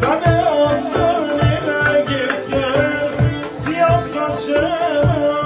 Kale olsun ile gitsin Siyah saçım